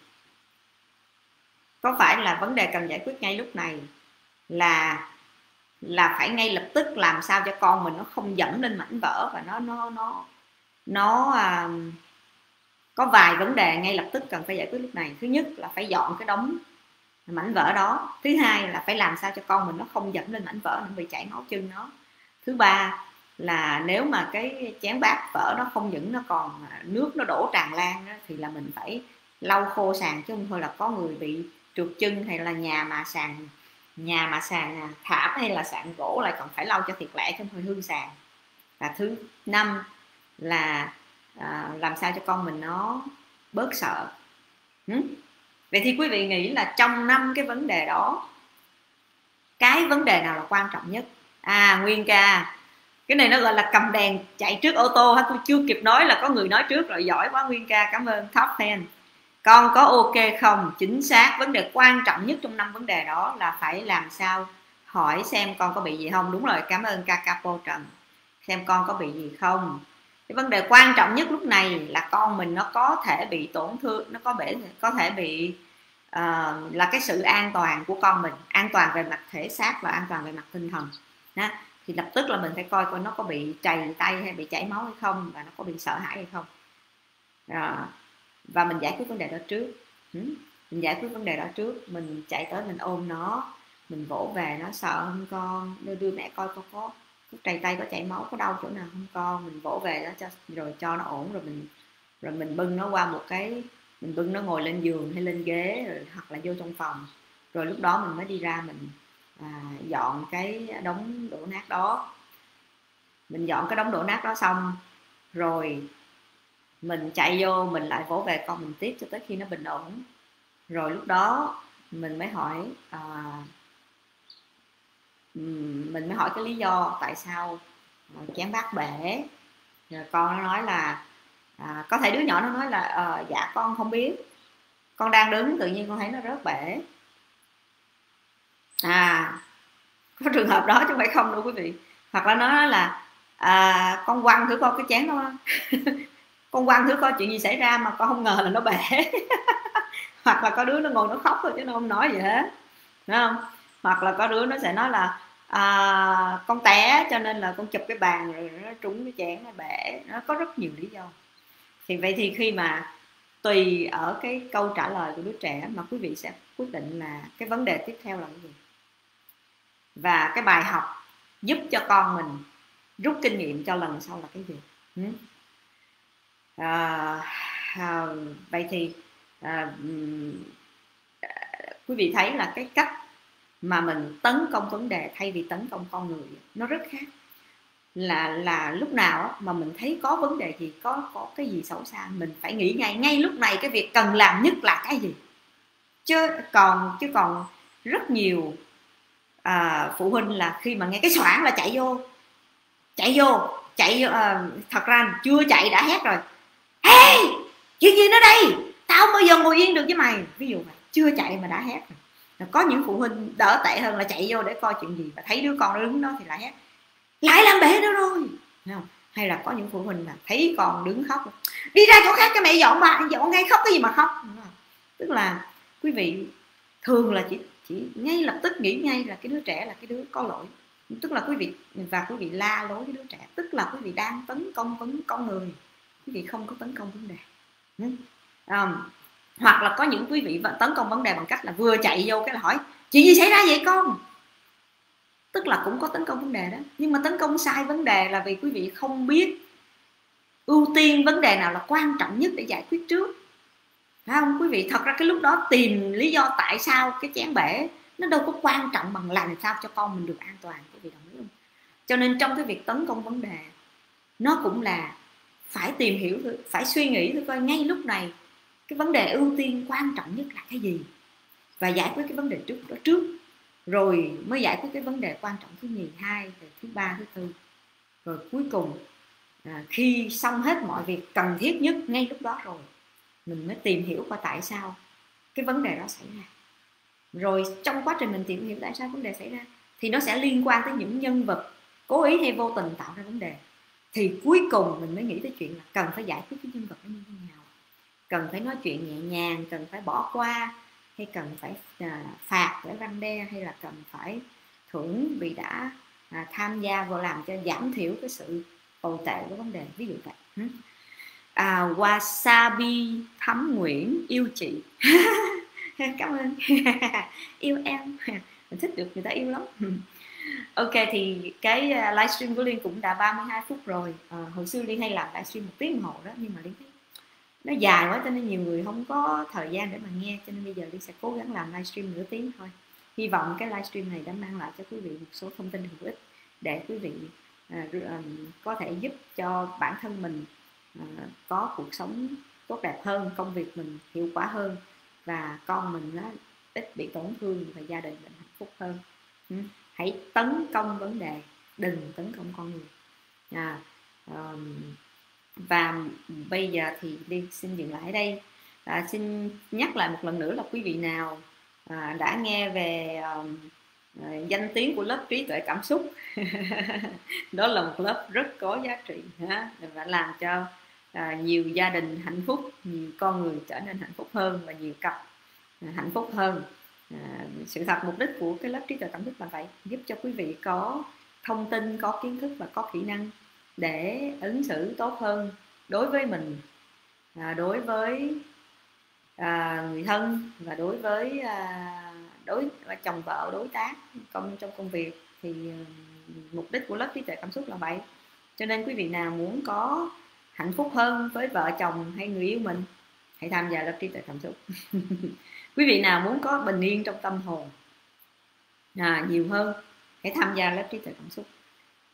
Có phải là vấn đề cần giải quyết ngay lúc này là là phải ngay lập tức làm sao cho con mình nó không dẫn lên mảnh vỡ và nó nó nó nó à, có vài vấn đề ngay lập tức cần phải giải quyết lúc này? Thứ nhất là phải dọn cái đống mảnh vỡ đó. Thứ hai là phải làm sao cho con mình nó không dẫm lên mảnh vỡ nó bị chảy máu chân nó. Thứ ba là nếu mà cái chén bát vỡ nó không những nó còn à, nước nó đổ tràn lan đó, thì là mình phải lau khô sàn chứ không thôi là có người bị trượt chân hay là nhà mà sàn nhà mà sàn à, thảm hay là sàn gỗ lại còn phải lau cho thiệt lẽ trong hồi hương hư sàn. Và thứ năm là à, làm sao cho con mình nó bớt sợ. Ừ? vậy thì quý vị nghĩ là trong năm cái vấn đề đó cái vấn đề nào là quan trọng nhất? À nguyên ca cái này nó gọi là cầm đèn chạy trước ô tô ha tôi chưa kịp nói là có người nói trước rồi giỏi quá nguyên ca cảm ơn. Top fan con có ok không? Chính xác. Vấn đề quan trọng nhất trong năm vấn đề đó là phải làm sao hỏi xem con có bị gì không? Đúng rồi cảm ơn Kakapo Trần xem con có bị gì không? Cái vấn đề quan trọng nhất lúc này là con mình nó có thể bị tổn thương nó có thể có thể bị uh, là cái sự an toàn của con mình an toàn về mặt thể xác và an toàn về mặt tinh thần. Đó. thì lập tức là mình phải coi coi nó có bị trầy tay hay bị chảy máu hay không và nó có bị sợ hãi hay không. Rồi và mình giải quyết vấn đề đó trước. Ừ. Mình giải quyết vấn đề đó trước. Mình chạy tới mình ôm nó. Mình vỗ về nó sợ không con? Đưa, đưa mẹ coi con có có trầy tay có chảy máu có đau chỗ nào không con? Mình vỗ về nó cho rồi cho nó ổn rồi mình rồi mình bưng nó qua một cái mình bưng nó ngồi lên giường hay lên ghế rồi hoặc là vô trong phòng. Rồi lúc đó mình mới đi ra mình à, dọn cái đống đổ nát đó. Mình dọn cái đống đổ nát đó xong rồi mình chạy vô mình lại vỗ về con mình tiếp cho tới khi nó bình ổn. Rồi lúc đó mình mới hỏi à, mình mới hỏi cái lý do tại sao à, chén bát bể. Rồi con nó nói là à, có thể đứa nhỏ nó nói là à, dạ con không biết. Con đang đứng tự nhiên con thấy nó rớt bể. À có trường hợp đó chứ không phải không đâu quý vị. Hoặc là nó nói là à, con quăng thử coi cái chén đó con quăng thứ coi chuyện gì xảy ra mà con không ngờ là nó bể. Hoặc là có đứa nó ngồi nó khóc thôi chứ nó không nói gì hết. Đúng không? Hoặc là có đứa nó sẽ nói là à, con té cho nên là con chụp cái bàn rồi nó trúng cái chén nó bể. Nó có rất nhiều lý do. Thì vậy thì khi mà tùy ở cái câu trả lời của đứa trẻ mà quý vị sẽ quyết định là cái vấn đề tiếp theo là cái gì. Và cái bài học giúp cho con mình rút kinh nghiệm cho lần sau là cái gì à, à, vậy thì à, quý vị thấy là cái cách mà mình tấn công vấn đề thay vì tấn công con người nó rất khác. Là là lúc nào mà mình thấy có vấn đề gì có có cái gì xấu xa mình phải nghĩ ngay ngay lúc này cái việc cần làm nhất là cái gì? Chứ còn chứ còn rất nhiều à, phụ huynh là khi mà nghe cái xoảng là chạy vô chạy vô chạy vô à, thật ra chưa chạy đã hét rồi ê chuyện gì nó đây, tao không bao giờ ngồi yên được với mày. Ví dụ vậy, chưa chạy mà đã hét. Rồi có những phụ huynh đỡ tệ hơn là chạy vô để coi chuyện gì và thấy đứa con nó đứng đó thì lại hét. Lại làm bể nó rồi. Không? hay là có những phụ huynh là thấy con đứng khóc. Đi ra chỗ khác cho mẹ dọn bà dọn ngay khóc cái gì mà khóc. Tức là quý vị thường là chỉ chỉ ngay lập tức nghĩ ngay là cái đứa trẻ là cái đứa có lỗi. Tức là quý vị, và quý vị la lối cái đứa trẻ. Tức là quý vị đang tấn công, tấn con người quý vị không có tấn công vấn đề. Um, hoặc là có những quý vị tấn công vấn đề bằng cách là vừa chạy vô cái là hỏi chuyện gì xảy ra vậy con? Tức là cũng có tấn công vấn đề đó. Nhưng mà tấn công sai vấn đề là vì quý vị không biết ưu tiên vấn đề nào là quan trọng nhất để giải quyết trước. Phải không? Quý vị thật ra cái lúc đó tìm lý do tại sao cái chén bể nó đâu có quan trọng bằng làm sao cho con mình được an toàn quý vị đồng ý không? Cho nên trong cái việc tấn công vấn đề nó cũng là phải tìm hiểu phải suy nghĩ thử coi ngay lúc này cái vấn đề ưu tiên quan trọng nhất là cái gì. Và giải quyết cái vấn đề trước đó trước rồi mới giải quyết cái vấn đề quan trọng thứ nhì hai thứ ba thứ tư. Rồi cuối cùng à, khi xong hết mọi việc cần thiết nhất ngay lúc đó rồi mình mới tìm hiểu coi tại sao cái vấn đề đó xảy ra. Rồi trong quá trình mình tìm hiểu tại sao vấn đề xảy ra thì nó sẽ liên quan tới những nhân vật cố ý hay vô tình tạo ra vấn đề thì cuối cùng mình mới nghĩ tới chuyện là cần phải giải quyết cái nhân vật đó như thế nào. Cần phải nói chuyện nhẹ nhàng cần phải bỏ qua hay cần phải à, phạt để răng đe hay là cần phải thưởng vì đã à, tham gia vào làm cho giảm thiểu cái sự tồi tệ của vấn đề. Ví dụ vậy à, wasabi thắm nguyễn yêu chị. Cảm ơn. Yêu em. Mình thích được người ta yêu lắm ok thì cái à, livestream của liên cũng đã 32 phút rồi. À, hồi xưa liên hay làm livestream một tiếng đồng hồ đó nhưng mà liên thấy nó dài quá cho nên nhiều người không có thời gian để mà nghe cho nên bây giờ liên sẽ cố gắng làm livestream nửa tiếng thôi. Hy vọng cái livestream này đã mang lại cho quý vị một số thông tin hữu ích để quý vị à, à, có thể giúp cho bản thân mình à, có cuộc sống tốt đẹp hơn công việc mình hiệu quả hơn và con mình nó ít bị tổn thương và gia đình mình hạnh phúc hơn. Ừ hãy tấn công vấn đề đừng tấn công con người. À, um, và bây giờ thì đi xin dừng lại ở đây. À, xin nhắc lại một lần nữa là quý vị nào à, đã nghe về um, danh tiếng của lớp trí tuệ cảm xúc đó là một lớp rất có giá trị ha và làm cho à, nhiều gia đình hạnh phúc nhiều con người trở nên hạnh phúc hơn và nhiều cặp à, hạnh phúc hơn à, sự thật mục đích của cái lớp trí tuệ cảm xúc là vậy giúp cho quý vị có thông tin có kiến thức và có kỹ năng để ứng xử tốt hơn đối với mình à, đối với à, người thân và đối với à, đối chồng vợ đối tác công trong công việc. Thì à, mục đích của lớp trí tuệ cảm xúc là vậy. Cho nên quý vị nào muốn có hạnh phúc hơn với vợ chồng hay người yêu mình hãy tham gia lớp trí tuệ cảm xúc. quý vị nào muốn có bình yên trong tâm hồn à, nhiều hơn hãy tham gia lớp trí tuệ cảm xúc.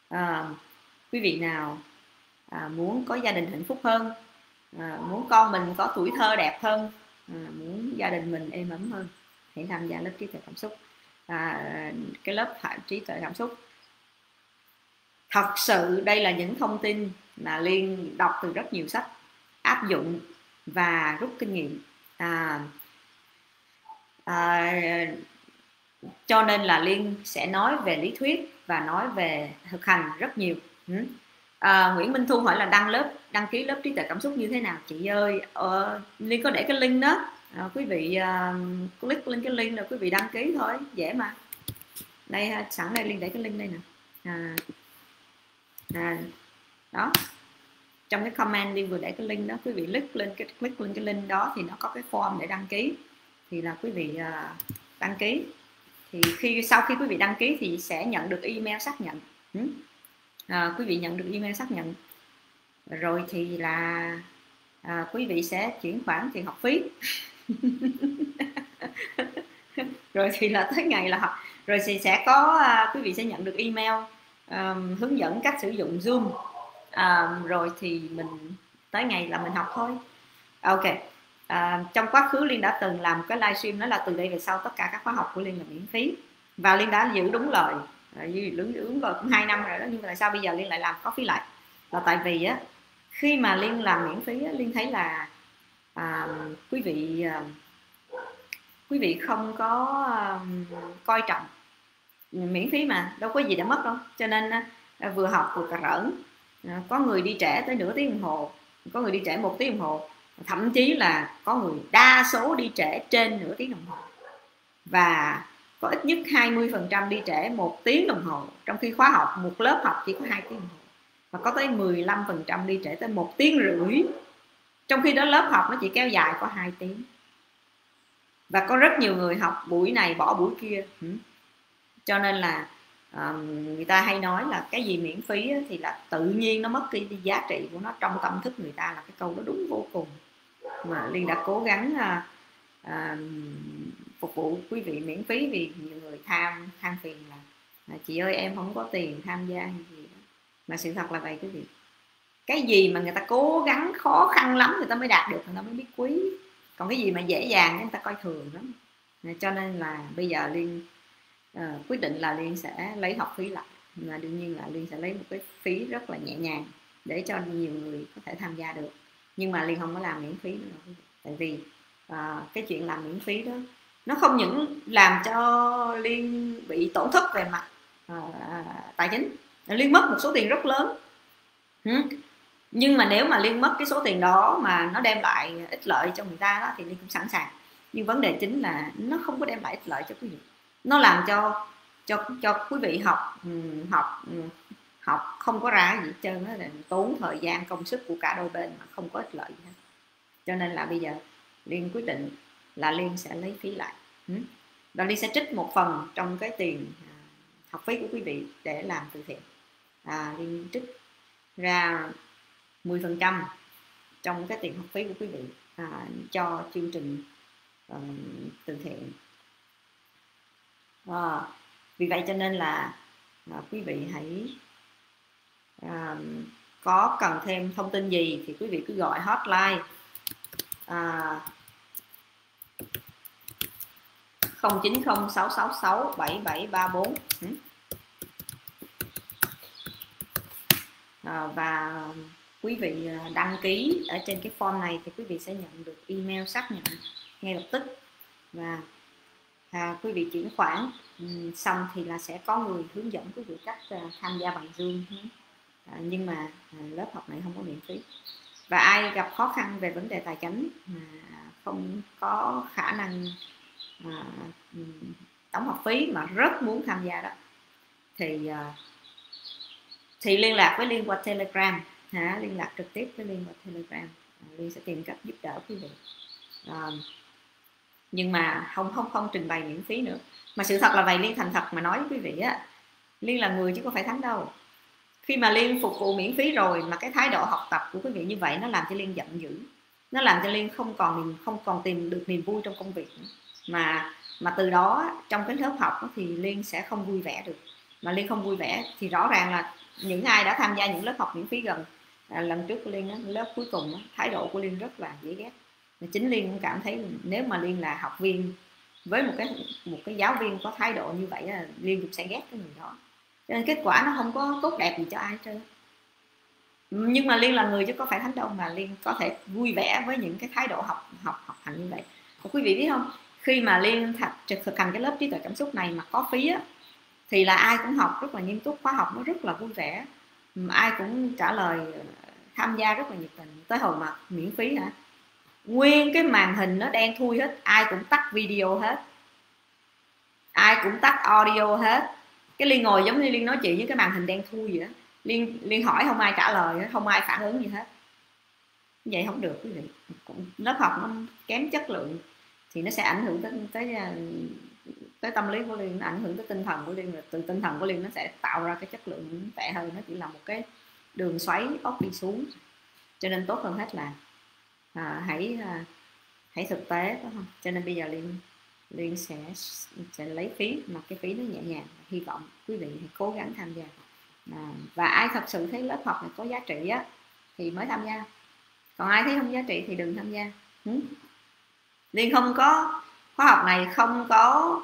À, quý vị nào à, muốn có gia đình hạnh phúc hơn à, muốn con mình có tuổi thơ đẹp hơn à, muốn gia đình mình êm ấm hơn hãy tham gia lớp trí tuệ cảm xúc. À, cái lớp trí tuệ cảm xúc. Thật sự đây là những thông tin mà liên đọc từ rất nhiều sách áp dụng và rút kinh nghiệm. À, à, cho nên là liên sẽ nói về lý thuyết và nói về thực hành rất nhiều. Ừ. à, Nguyễn Minh Thu hỏi là đăng lớp đăng ký lớp trí tuệ cảm xúc như thế nào? Chị ơi ờ, liên có để cái link đó. À, quý vị uh, click lên cái link là quý vị đăng ký thôi dễ mà. Đây sẵn đây liên để cái link đây nè. À, à, đó. Trong cái comment liên vừa để cái link đó quý vị click lên cái click lên cái link đó thì nó có cái form để đăng ký thì là quý vị à, đăng ký. Thì khi sau khi quý vị đăng ký thì sẽ nhận được email xác nhận. Ừ. À, quý vị nhận được email xác nhận. Rồi thì là à, quý vị sẽ chuyển khoản tiền học phí. Rồi thì là tới ngày là học. Rồi thì sẽ có à, quý vị sẽ nhận được email um, hướng dẫn cách sử dụng zoom. Um, rồi thì mình tới ngày là mình học thôi. Ok à, trong quá khứ liên đã từng làm cái livestream đó là từ đây về sau tất cả các khóa học của liên là miễn phí. Và liên đã giữ đúng lời. Giữ đúng lời cũng hai năm rồi đó nhưng mà tại sao bây giờ liên lại làm có phí lại? Là tại vì á khi mà liên làm miễn phí á, liên thấy là à, quý vị à, quý vị không có à, coi trọng. Miễn phí mà đâu có gì đã mất đâu. Cho nên à, vừa học vừa cà rỡn. À, có người đi trễ tới nửa tiếng đồng hồ có người đi trễ một tiếng đồng hồ thậm chí là có người đa số đi trễ trên nửa tiếng đồng hồ. Và có ít nhất 20% đi trễ một tiếng đồng hồ. Trong khi khóa học một lớp học chỉ có hai tiếng đồng hồ. Và có tới 15% đi trễ tới một tiếng rưỡi. Trong khi đó lớp học nó chỉ kéo dài có 2 tiếng. Và có rất nhiều người học buổi này bỏ buổi kia. Cho nên là um, người ta hay nói là cái gì miễn phí thì là tự nhiên nó mất đi giá trị của nó trong tâm thức người ta là cái câu đó đúng vô cùng mà liên đã cố gắng à, à, phục vụ quý vị miễn phí vì nhiều người tham tham phiền là, là chị ơi em không có tiền tham gia hay gì đó. Mà sự thật là vậy quý vị. Cái gì mà người ta cố gắng khó khăn lắm người ta mới đạt được người ta mới biết quý. Còn cái gì mà dễ dàng người ta coi thường lắm. Cho nên là bây giờ liên uh, quyết định là liên sẽ lấy học phí lại. Mà đương nhiên là liên sẽ lấy một cái phí rất là nhẹ nhàng để cho nhiều người có thể tham gia được nhưng mà liên không có làm miễn phí nữa. Tại vì à, cái chuyện làm miễn phí đó nó không những làm cho liên bị tổn thất về mặt à, tài chính. Liên mất một số tiền rất lớn. Nhưng mà nếu mà liên mất cái số tiền đó mà nó đem lại ích lợi cho người ta đó thì liên cũng sẵn sàng. Nhưng vấn đề chính là nó không có đem lại ích lợi cho quý vị. Nó làm cho cho cho quý vị học học học không có ra gì hết trơn là tốn thời gian công sức của cả đôi bên mà không có ích lợi gì hết. Cho nên là bây giờ liên quyết định là liên sẽ lấy phí lại. Ừ. Và liên sẽ trích một phần trong cái tiền à, học phí của quý vị để làm từ thiện. À, liên trích ra 10% trong cái tiền học phí của quý vị à, cho chương trình um, từ thiện. À, vì vậy cho nên là à, quý vị hãy à, có cần thêm thông tin gì thì quý vị cứ gọi hotline. À, 0906667734 ừ. à, và quý vị à, đăng ký ở trên cái form này thì quý vị sẽ nhận được email xác nhận ngay lập tức. Và à, quý vị chuyển khoản xong thì là sẽ có người hướng dẫn quý vị cách à, tham gia bằng zoom à, nhưng mà à, lớp học này không có miễn phí. Và ai gặp khó khăn về vấn đề tài chính mà không có khả năng à, đóng học phí mà rất muốn tham gia đó thì à, thì liên lạc với liên qua telegram hả? Liên lạc trực tiếp với liên qua telegram. À, liên sẽ tìm cách giúp đỡ quý vị. À, nhưng mà không không không trình bày miễn phí nữa. Mà sự thật là vậy liên thành thật mà nói với quý vị á liên là người chứ có phải thắng đâu khi mà liên phục vụ miễn phí rồi mà cái thái độ học tập của quý vị như vậy nó làm cho liên giận dữ. Nó làm cho liên không còn không còn tìm được niềm vui trong công việc. Nữa. mà mà từ đó trong cái lớp học thì liên sẽ không vui vẻ được. Mà liên không vui vẻ thì rõ ràng là những ai đã tham gia những lớp học miễn phí gần à, lần trước của liên đó, lớp cuối cùng đó, thái độ của liên rất là dễ ghét. Mà chính liên cũng cảm thấy nếu mà liên là học viên với một cái một cái giáo viên có thái độ như vậy là liên cũng sẽ ghét cái người đó cho nên kết quả nó không có tốt đẹp gì cho ai hết nhưng mà liên là người chứ có phải thánh đâu mà liên có thể vui vẻ với những cái thái độ học học học hành như vậy. Còn quý vị biết không khi mà liên thực, thực hành cái lớp trí tuệ cảm xúc này mà có phí á, thì là ai cũng học rất là nghiêm túc khóa học nó rất là vui vẻ. Ai cũng trả lời tham gia rất là nhiệt tình. Tới hồi mà miễn phí hả? Nguyên cái màn hình nó đen thui hết ai cũng tắt video hết. Ai cũng tắt audio hết cái liên ngồi giống như liên nói chuyện với cái màn hình đen thui vậy đó. Liên liên hỏi không ai trả lời không ai phản ứng gì hết. Vậy không được quý vị. Lớp học nó kém chất lượng thì nó sẽ ảnh hưởng tới tới à, tới tâm lý của liên nó ảnh hưởng tới tinh thần của liên. Rồi từ tinh thần của liên nó sẽ tạo ra cái chất lượng tệ hơn nó chỉ là một cái đường xoáy ốc đi xuống. Cho nên tốt hơn hết là à, hãy à, hãy thực tế phải không? Cho nên bây giờ liên liên sẽ sẽ lấy phí mà cái phí nó nhẹ nhàng. Hy vọng quý vị hãy cố gắng tham gia. À, và ai thật sự thấy lớp học này có giá trị á thì mới tham gia. Còn ai thấy không giá trị thì đừng tham gia. Ừ? liên không có khóa học này không có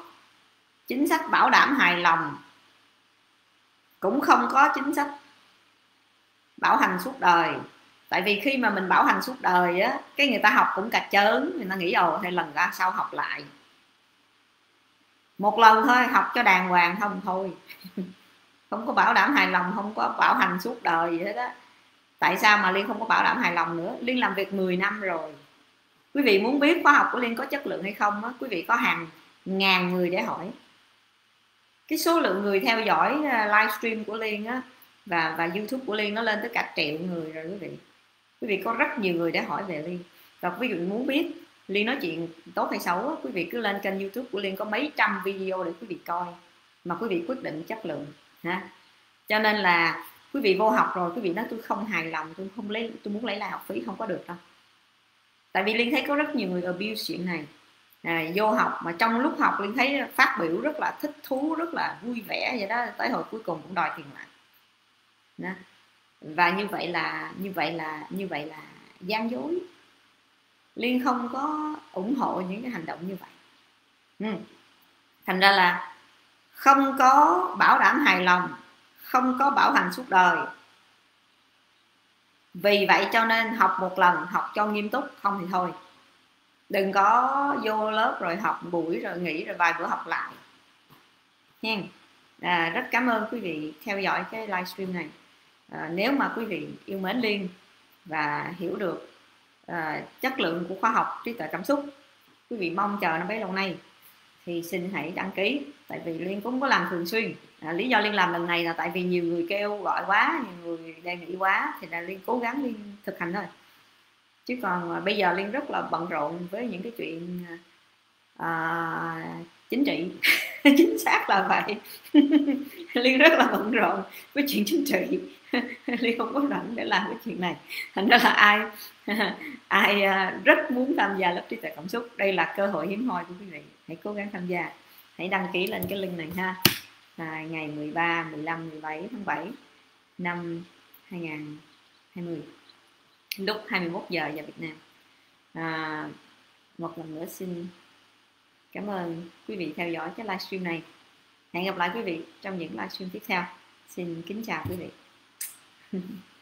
chính sách bảo đảm hài lòng. Cũng không có chính sách bảo hành suốt đời. Tại vì khi mà mình bảo hành suốt đời á cái người ta học cũng cạch chớn người ta nghĩ ồ hay lần ra sau học lại một lần thôi, học cho đàng hoàng không thôi. Không có bảo đảm hài lòng, không có bảo hành suốt đời gì hết á. Tại sao mà liên không có bảo đảm hài lòng nữa? Liên làm việc 10 năm rồi. Quý vị muốn biết khóa học của liên có chất lượng hay không á, quý vị có hàng ngàn người để hỏi. Cái số lượng người theo dõi uh, livestream của liên á và và youtube của liên nó lên tới cả triệu người rồi, quý vị. Quý vị có rất nhiều người để hỏi về liên. Và quý vị muốn biết liên nói chuyện tốt hay xấu quý vị cứ lên kênh youtube của liên có mấy trăm video để quý vị coi mà quý vị quyết định chất lượng ha. Cho nên là quý vị vô học rồi quý vị nói tôi không hài lòng tôi không lấy tôi muốn lấy lại học phí không có được đâu. Tại vì liên thấy có rất nhiều người abuse chuyện này. À, vô học mà trong lúc học liên thấy phát biểu rất là thích thú rất là vui vẻ vậy đó tới hồi cuối cùng cũng đòi tiền lại. Đó. và như vậy là như vậy là như vậy là gian dối liên không có ủng hộ những cái hành động như vậy. Ừ. thành ra là không có bảo đảm hài lòng không có bảo hành suốt đời. Vì vậy cho nên học một lần học cho nghiêm túc không thì thôi. Đừng có vô lớp rồi học buổi rồi nghỉ rồi vài bữa học lại. Nha. À, rất cảm ơn quý vị theo dõi cái livestream này. À, nếu mà quý vị yêu mến liên và hiểu được à, chất lượng của khoa học trí tuệ cảm xúc. Quý vị mong chờ nó bấy lâu nay. Thì xin hãy đăng ký tại vì liên cũng có làm thường xuyên. À, lý do liên làm lần này là tại vì nhiều người kêu gọi quá nhiều người đề nghị quá thì là liên cố gắng liên thực hành thôi. Chứ còn à, bây giờ liên rất là bận rộn với những cái chuyện à, chính trị. Chính xác là vậy. Liên rất là bận rộn với chuyện chính trị. ly không có rảnh để làm cái chuyện này. Thành ra là ai ai à, rất muốn tham gia lớp trí tuệ cảm xúc. Đây là cơ hội hiếm hoi của quý vị. Hãy cố gắng tham gia. Hãy đăng ký lên cái link này ha. À, ngày 13 15 17 tháng 7 năm 2020 lúc 21 giờ giờ Việt Nam. À, một lần nữa xin cảm ơn quý vị theo dõi cái livestream này. Hẹn gặp lại quý vị trong những livestream tiếp theo. Xin kính chào quý vị. Mm-hmm.